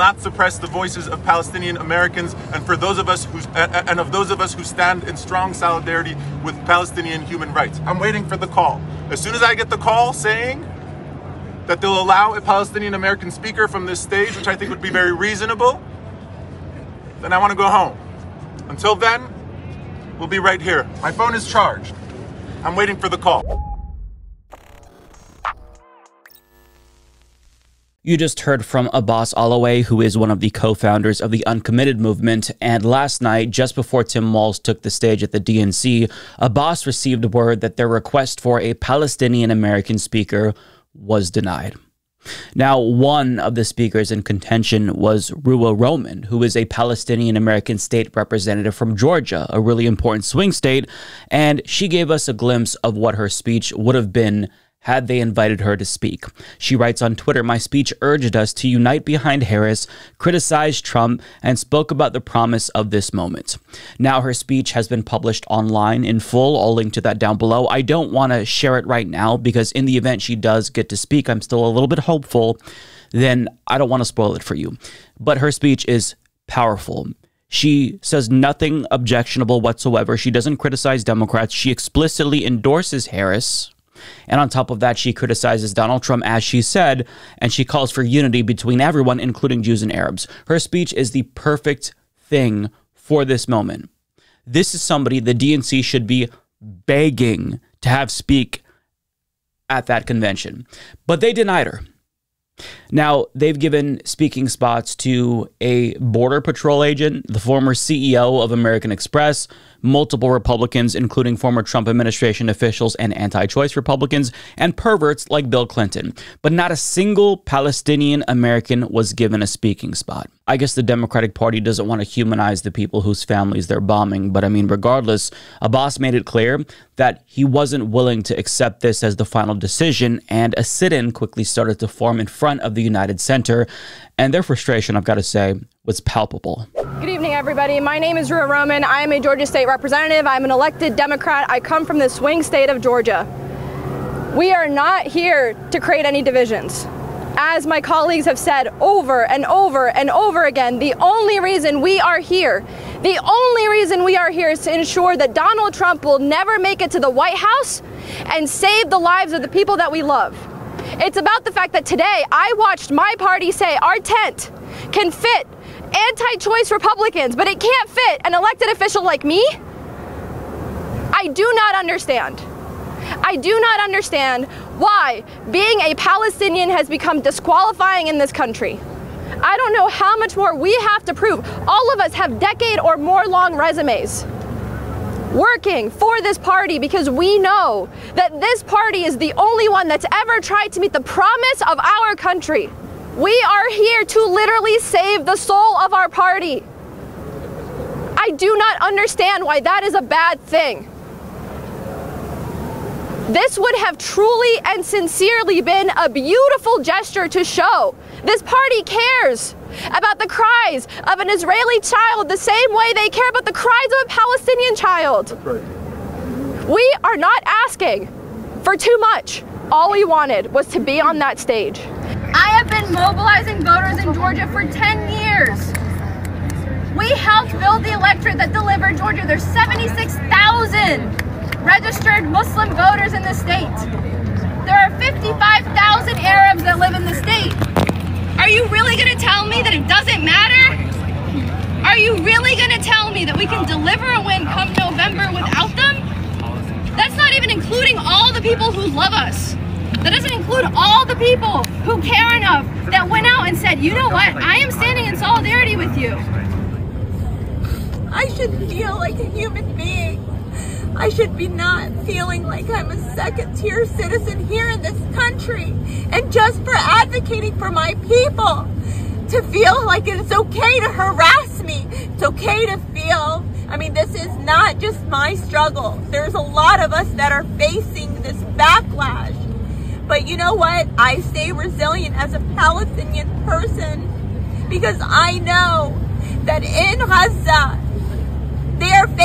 not suppress the voices of Palestinian Americans and for those of us who uh, uh, and of those of us who stand in strong solidarity with Palestinian human rights. I'm waiting for the call. As soon as I get the call saying that they'll allow a Palestinian American speaker from this stage, which I think would be very reasonable, then I want to go home. Until then, we'll be right here. My phone is charged. I'm waiting for the call. You just heard from Abbas Alawieh, who is one of the co founders of the Uncommitted movement. And last night, just before Tim Walz took the stage at the DNC, Abbas received word that their request for a Palestinian American speaker was denied. Now, one of the speakers in contention was Ruwa Romman, who is a Palestinian American state representative from Georgia, a really important swing state, and she gave us a glimpse of what her speech would have been had they invited her to speak. She writes on Twitter My speech urged us to unite behind Harris, criticize Trump, and spoke about the promise of this moment. Now, her speech has been published online in full. I'll link to that down below. I don't want to share it right now because, in the event she does get to speak, I'm still a little bit hopeful. Then I don't want to spoil it for you. But her speech is powerful. She says nothing objectionable whatsoever. She doesn't criticize Democrats. She explicitly endorses Harris and on top of that, she criticizes Donald Trump, as she said, and she calls for unity between everyone, including Jews and Arabs. Her speech is the perfect thing for this moment. This is somebody the DNC should be begging to have speak at that convention. But they denied her. Now, they've given speaking spots to a Border Patrol agent, the former CEO of American Express, multiple Republicans, including former Trump administration officials and anti choice Republicans, and perverts like Bill Clinton. But not a single Palestinian American was given a speaking spot. I guess the Democratic Party doesn't want to humanize the people whose families they're bombing, but I mean, regardless, Abbas made it clear that he wasn't willing to accept this as the final decision, and a sit in quickly started to form in front of the United Center. And their frustration, I've got to say, was palpable. Good evening, everybody. My name is Ruwa Romman. I am a Georgia State representative. I'm an elected Democrat. I come from the swing state of Georgia. We are not here to create any divisions. As my colleagues have said over and over and over again, the only reason we are here, the only reason we are here is to ensure that Donald Trump will never make it to the White House and save the lives of the people that we love. It's about the fact that today I watched my party say our tent can fit anti choice Republicans, but it can't fit an elected official like me? I do not understand. I do not understand why being a Palestinian has become disqualifying in this country. I don't know how much more we have to prove. All of us have decade or more long resumes working for this party because we know that this party is the only one that's ever tried to meet the promise of our country. We are here to literally save the soul of our party. I do not understand why that is a bad thing. This would have truly and sincerely been a beautiful gesture to show this party cares about the cries of an Israeli child the same way they care about the cries of a Palestinian child. Right. We are not asking for too much. All we wanted was to be on that stage. I have been mobilizing voters in Georgia for 10 years. We helped build the electorate that delivered Georgia. There's 76,000 registered Muslim voters in the state. There are 55,000 Arabs that live in the state. Are you really going to tell me that it doesn't matter? Are you really going to tell me that we can deliver a win come November without them? That's not even including all the people who love us. That doesn't include all the people who care enough that went out and said, you know what, I am standing in solidarity with you. I should feel like a human being. I should be not feeling like I'm a second tier citizen here in this country. And just for advocating for my people to feel like it's okay to harass me. It's okay to feel, I mean, this is not just my struggle. There's a lot of us that are facing this backlash. But you know what? I stay resilient as a Palestinian person because I know that in Gaza,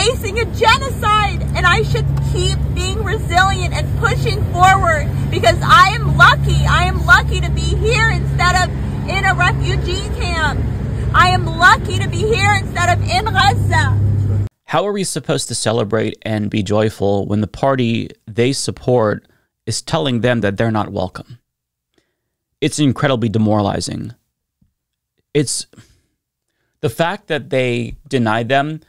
facing a genocide and I should keep being resilient and pushing forward because I am lucky. I am lucky to be here instead of in a refugee camp. I am lucky to be here instead of in Gaza. How are we supposed to celebrate and be joyful when the party they support is telling them that they're not welcome? It's incredibly demoralizing. It's the fact that they denied them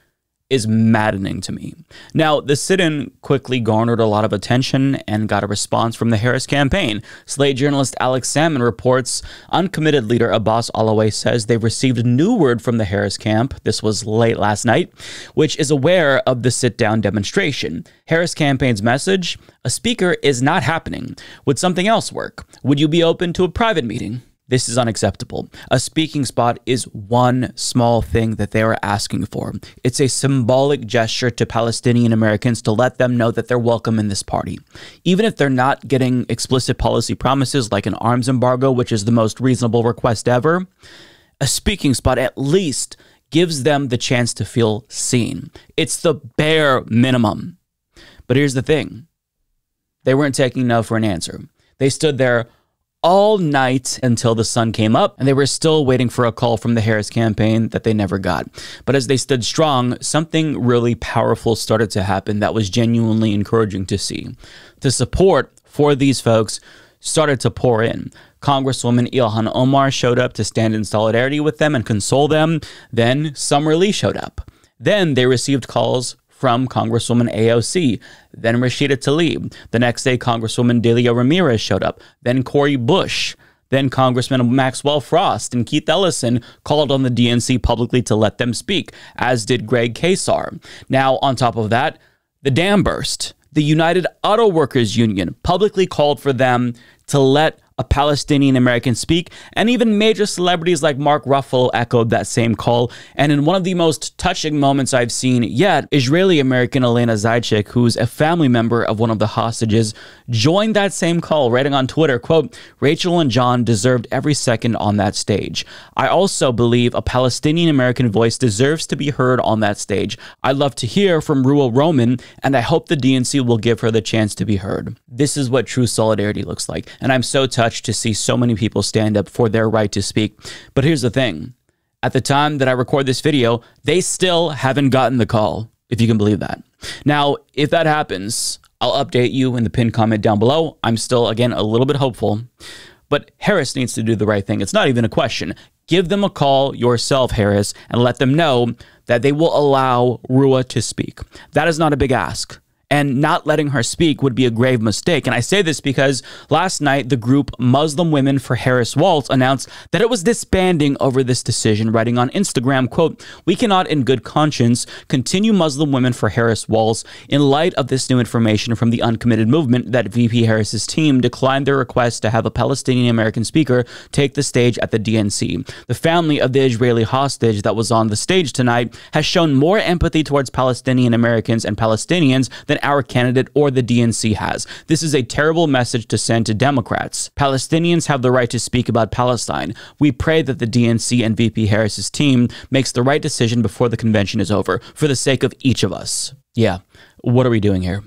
is maddening to me. Now, the sit in quickly garnered a lot of attention and got a response from the Harris campaign. Slate journalist Alex Sammon reports uncommitted leader Abbas Alawieh says they've received new word from the Harris camp, this was late last night, which is aware of the sit down demonstration. Harris campaign's message a speaker is not happening. Would something else work? Would you be open to a private meeting? This is unacceptable. A speaking spot is one small thing that they are asking for. It's a symbolic gesture to Palestinian Americans to let them know that they're welcome in this party. Even if they're not getting explicit policy promises like an arms embargo, which is the most reasonable request ever, a speaking spot at least gives them the chance to feel seen. It's the bare minimum. But here's the thing they weren't taking no for an answer. They stood there all night until the sun came up, and they were still waiting for a call from the Harris campaign that they never got. But as they stood strong, something really powerful started to happen that was genuinely encouraging to see. The support for these folks started to pour in. Congresswoman Ilhan Omar showed up to stand in solidarity with them and console them. Then Summer Lee showed up. Then they received calls from Congresswoman AOC, then Rashida Tlaib. The next day, Congresswoman Delia Ramirez showed up, then Cori Bush. Then Congressman Maxwell Frost and Keith Ellison called on the DNC publicly to let them speak, as did Greg Casar. Now, on top of that, the dam burst. The United Auto Workers Union publicly called for them to let a Palestinian American speak, and even major celebrities like Mark Ruffalo echoed that same call. And in one of the most touching moments I've seen yet, Israeli American Elena Zaychik, who's a family member of one of the hostages, joined that same call, writing on Twitter, quote, Rachel and John deserved every second on that stage. I also believe a Palestinian American voice deserves to be heard on that stage. I'd love to hear from Ruwa Romman, and I hope the DNC will give her the chance to be heard. This is what true solidarity looks like, and I'm so touched touched to see so many people stand up for their right to speak. But here's the thing at the time that I record this video, they still haven't gotten the call, if you can believe that. Now, if that happens, I'll update you in the pinned comment down below. I'm still, again, a little bit hopeful. But Harris needs to do the right thing. It's not even a question. Give them a call yourself, Harris, and let them know that they will allow Ruwa to speak. That is not a big ask and not letting her speak would be a grave mistake. And I say this because last night the group Muslim Women for Harris Walz announced that it was disbanding over this decision, writing on Instagram, quote, "We cannot in good conscience continue Muslim Women for Harris Walz in light of this new information from the uncommitted movement that VP Harris's team declined their request to have a Palestinian American speaker take the stage at the DNC. The family of the Israeli hostage that was on the stage tonight has shown more empathy towards Palestinian Americans and Palestinians than than our candidate or the DNC has. This is a terrible message to send to Democrats. Palestinians have the right to speak about Palestine. We pray that the DNC and VP Harris's team makes the right decision before the convention is over for the sake of each of us. Yeah, what are we doing here?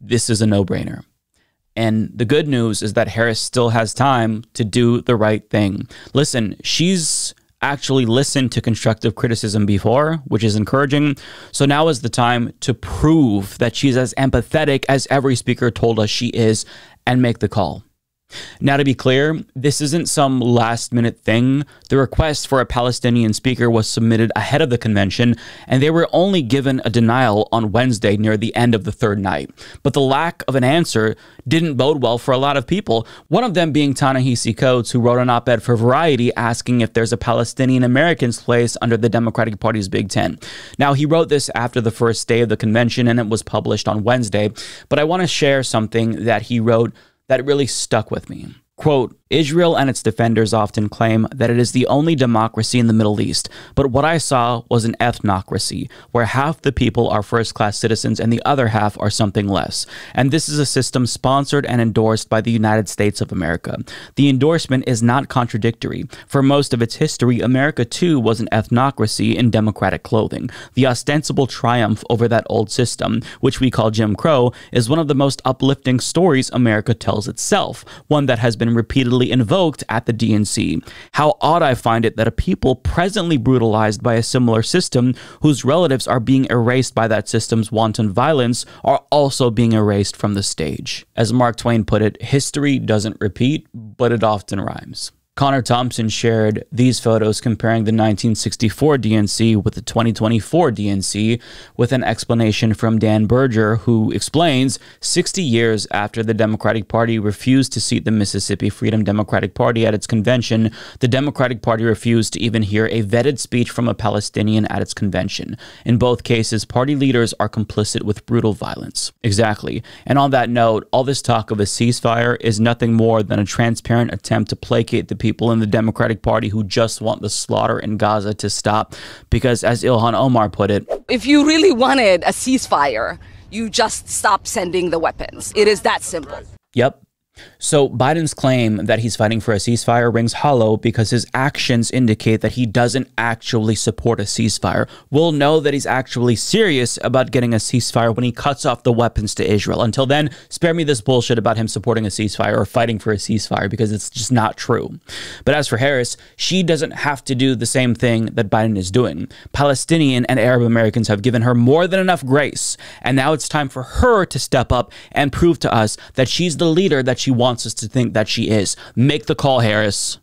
This is a no brainer. And the good news is that Harris still has time to do the right thing. Listen, she's actually listened to constructive criticism before, which is encouraging. So now is the time to prove that she's as empathetic as every speaker told us she is and make the call. Now, to be clear, this isn't some last minute thing. The request for a Palestinian speaker was submitted ahead of the convention, and they were only given a denial on Wednesday near the end of the third night. But the lack of an answer didn't bode well for a lot of people, one of them being Ta-Nehisi Coates, who wrote an op ed for Variety asking if there's a Palestinian Americans place under the Democratic Party's Big Ten. Now, he wrote this after the first day of the convention, and it was published on Wednesday, but I want to share something that he wrote that really stuck with me. Quote, Israel and its defenders often claim that it is the only democracy in the Middle East, but what I saw was an ethnocracy, where half the people are first class citizens and the other half are something less. And this is a system sponsored and endorsed by the United States of America. The endorsement is not contradictory. For most of its history, America too was an ethnocracy in democratic clothing. The ostensible triumph over that old system, which we call Jim Crow, is one of the most uplifting stories America tells itself, one that has been repeatedly invoked at the DNC. How odd I find it that a people presently brutalized by a similar system, whose relatives are being erased by that system's wanton violence, are also being erased from the stage. As Mark Twain put it, history doesn't repeat, but it often rhymes. Connor Thompson shared these photos comparing the 1964 DNC with the 2024 DNC with an explanation from Dan Berger, who explains 60 years after the Democratic Party refused to seat the Mississippi Freedom Democratic Party at its convention, the Democratic Party refused to even hear a vetted speech from a Palestinian at its convention. In both cases, party leaders are complicit with brutal violence. Exactly. And on that note, all this talk of a ceasefire is nothing more than a transparent attempt to placate the people in the Democratic Party who just want the slaughter in Gaza to stop. Because, as Ilhan Omar put it, if you really wanted a ceasefire, you just stop sending the weapons. It is that simple. Yep, so Biden's claim that he's fighting for a ceasefire rings hollow because his actions indicate that he doesn't actually support a ceasefire. We'll know that he's actually serious about getting a ceasefire when he cuts off the weapons to Israel. Until then, spare me this bullshit about him supporting a ceasefire or fighting for a ceasefire because it's just not true. But as for Harris, she doesn't have to do the same thing that Biden is doing. Palestinian and Arab Americans have given her more than enough grace, and now it's time for her to step up and prove to us that she's the leader that she wants us to think that she is. Make the call, Harris.